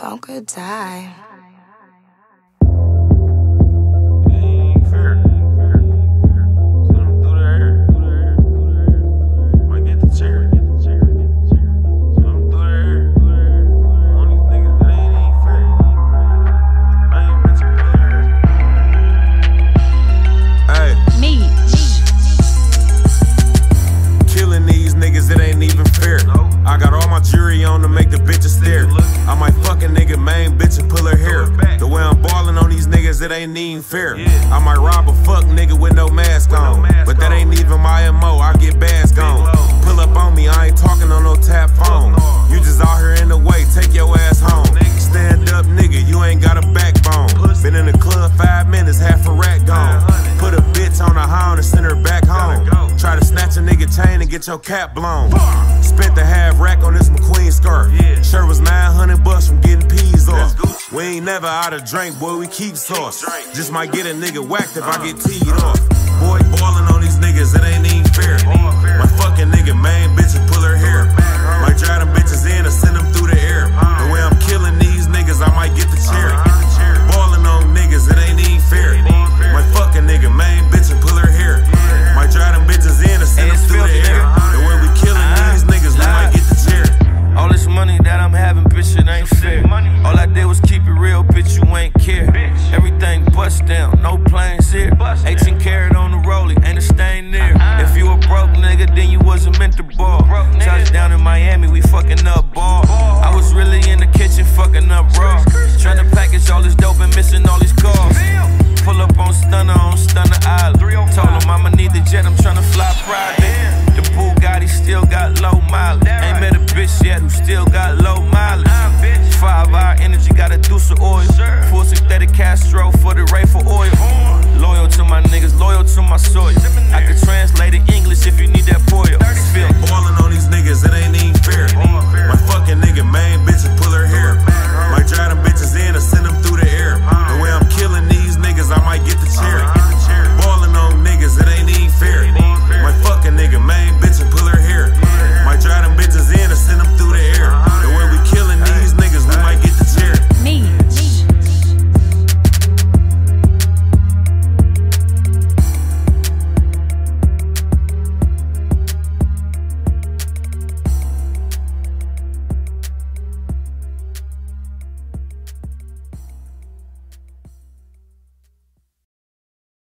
phone could die. It ain't even fair. I got all my jury on to make the bitches stare. I might it ain't even fair. I might rob a fuck nigga with no mask on. But that ain't even my MO, I get bags gone. Pull up on me, I ain't talking on no tap phone. You just out here in the way, take your ass home. Stand up nigga, you ain't got a backbone. Been in the club five minutes, half a rack gone. Put a bitch on a hound and send her back home. Try to snatch a nigga chain and get your cap blown. Spent the half rack on this McQueen skirt. Ain't never out of drink, boy, we keep sauce. Just might get a nigga whacked if I get teed off. Boy, ballin' on these niggas, it ain't even fair. The jet, I'm tryna fly private. The Bugatti still got low mileage. Ain't met a bitch yet who still got low mileage. Five hour energy, gotta do some oil